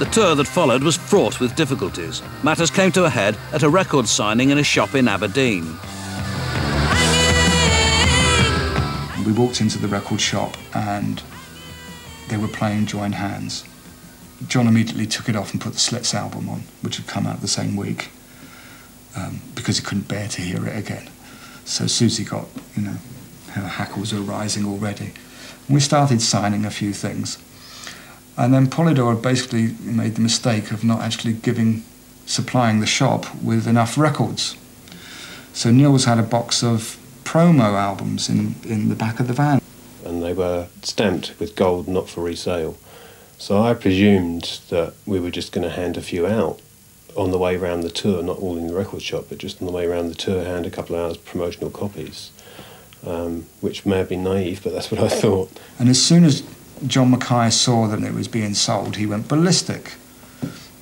The tour that followed was fraught with difficulties. Matters came to a head at a record signing in a shop in Aberdeen. We walked into the record shop and they were playing Join Hands. John immediately took it off and put the Slits album on, which had come out the same week, um, because he couldn't bear to hear it again. So Siouxsie got, you know, her hackles were rising already. And we started signing a few things. And then Polydor basically made the mistake of not actually giving, supplying the shop with enough records. So Nils had a box of promo albums in, in the back of the van. And they were stamped with gold, not for resale. So I presumed that we were just going to hand a few out on the way around the tour, not all in the record shop, but just on the way around the tour, hand a couple of hours promotional copies, um, which may have been naive, but that's what I thought. And as soon as John McKay saw that it was being sold, he went ballistic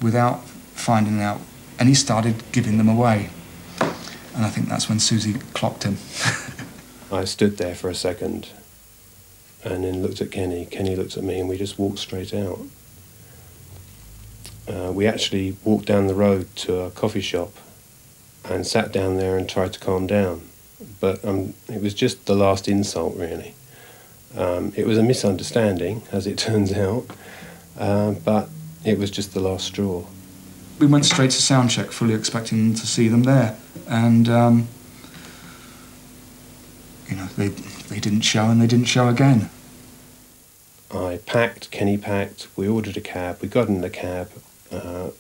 without finding out, and he started giving them away. And I think that's when Siouxsie clocked him. I stood there for a second and then looked at Kenny. Kenny looked at me, and we just walked straight out. Uh, we actually walked down the road to a coffee shop and sat down there and tried to calm down. But um, it was just the last insult, really. Um, it was a misunderstanding, as it turns out, uh, but it was just the last straw. We went straight to soundcheck, fully expecting to see them there, and um, you know they they didn't show, and they didn't show again. I packed, Kenny packed. We ordered a cab. We got in the cab, uh,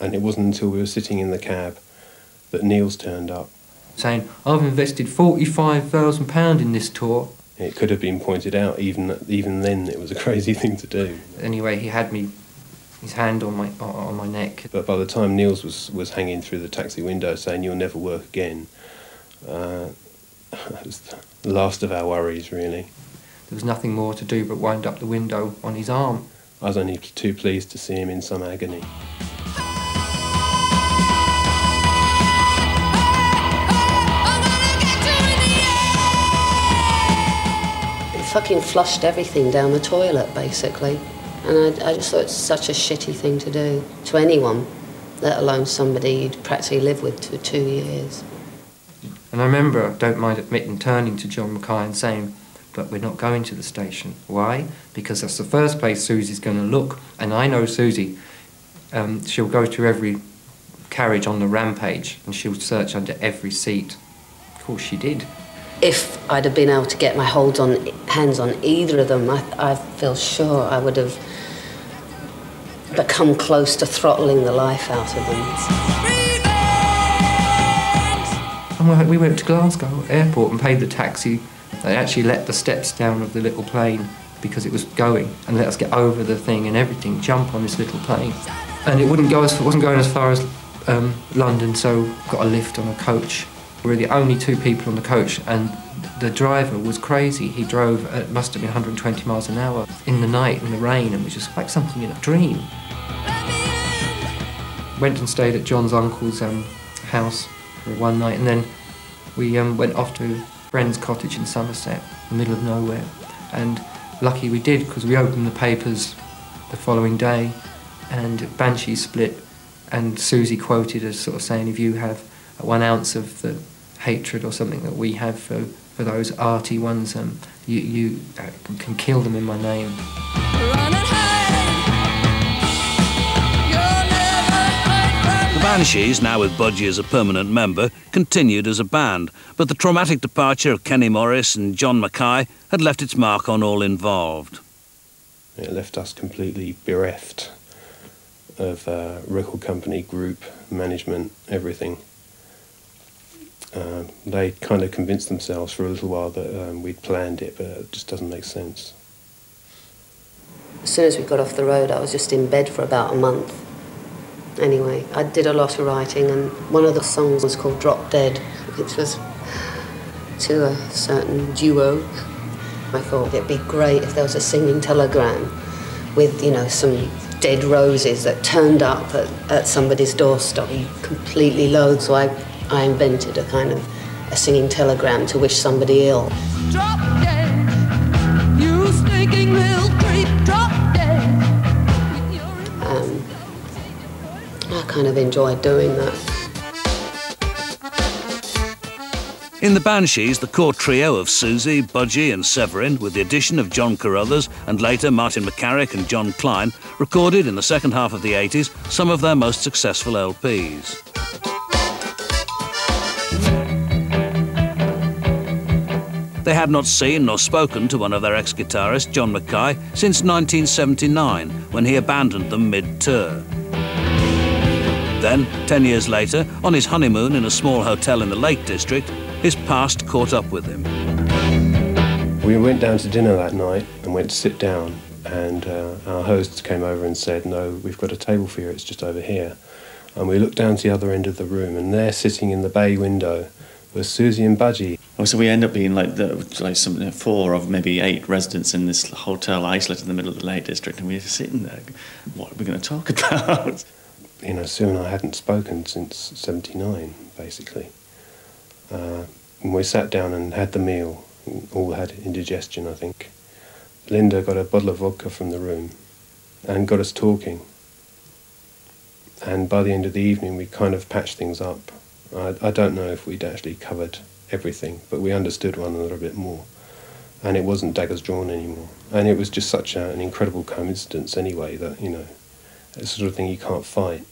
and it wasn't until we were sitting in the cab that Nils turned up. Saying, I've invested £45,000 in this tour. It could have been pointed out, even even then, it was a crazy thing to do. Anyway, he had me, his hand on my on my neck. But by the time Nils was, was hanging through the taxi window saying, You'll never work again, uh, that was the last of our worries, really. There was nothing more to do but wind up the window on his arm. I was only too pleased to see him in some agony. Fucking flushed everything down the toilet, basically. And I, I, just thought it's such a shitty thing to do to anyone, let alone somebody you'd practically live with for two years. And I remember, I don't mind admitting, turning to John McKay and saying, but we're not going to the station. Why? Because that's the first place Siouxsie's going to look. And I know Siouxsie, um, she'll go to every carriage on the rampage and she'll search under every seat. Of course she did if I'd have been able to get my hold on hands on either of them, I, I feel sure I would have become close to throttling the life out of them. And we went to Glasgow airport and paid the taxi. They actually let the steps down of the little plane because it was going and let us get over the thing and everything, jump on this little plane. And it wouldn't go as, wasn't going as far as um, London, so got a lift on a coach we were the only two people on the coach, and the driver was crazy. He drove, it must have been 120 miles an hour in the night, in the rain, and it was just like something in a dream. Went and stayed at John's uncle's um, house for one night, and then we um, went off to friend's cottage in Somerset, in the middle of nowhere. And lucky we did, because we opened the papers the following day, and Banshee split, and Siouxsie quoted as sort of saying, if you have one ounce of the hatred or something that we have for, for those arty ones, um, you, you uh, can kill them in my name. The Banshees, now with Budgie as a permanent member, continued as a band, but the traumatic departure of Kenny Morris and John McKay had left its mark on all involved. It left us completely bereft of uh, record company, group, management, everything uh, they kind of convinced themselves for a little while that um, we'd planned it, but it just doesn't make sense. As soon as we got off the road, I was just in bed for about a month. Anyway, I did a lot of writing, and one of the songs was called Drop Dead, which was to a certain duo. I thought it'd be great if there was a singing telegram with, you know, some dead roses that turned up at, at somebody's doorstep completely loathed. So I I invented a kind of a singing telegram to wish somebody ill. Drop dead, you sneaking little creep, drop dead. Um, kind of enjoyed doing that. In the Banshees, the core trio of Siouxsie, Budgie, and Severin, with the addition of John Carruthers and later Martin McCarrick and Jon Klein, recorded in the second half of the 80s some of their most successful LPs. They had not seen nor spoken to one of their ex guitarists, John McKay, since 1979, when he abandoned them mid tour. Then, 10 years later, on his honeymoon in a small hotel in the Lake District, his past caught up with him. We went down to dinner that night and went to sit down, and uh, our host came over and said, No, we've got a table for you, it's just over here. And we looked down to the other end of the room, and there, sitting in the bay window, was Siouxsie and Budgie. Oh, so we end up being like the like some four of maybe eight residents in this hotel isolated in the middle of the Lake District, and we're sitting there. What are we going to talk about? You know, Sue and I hadn't spoken since '79, basically. Uh, and we sat down and had the meal. All had indigestion, I think. Linda got a bottle of vodka from the room and got us talking. And by the end of the evening, we kind of patched things up. I, I don't know if we'd actually covered everything, but we understood one another a bit more. And it wasn't daggers drawn anymore. And it was just such a, an incredible coincidence, anyway, that, you know, it's the sort of thing you can't fight.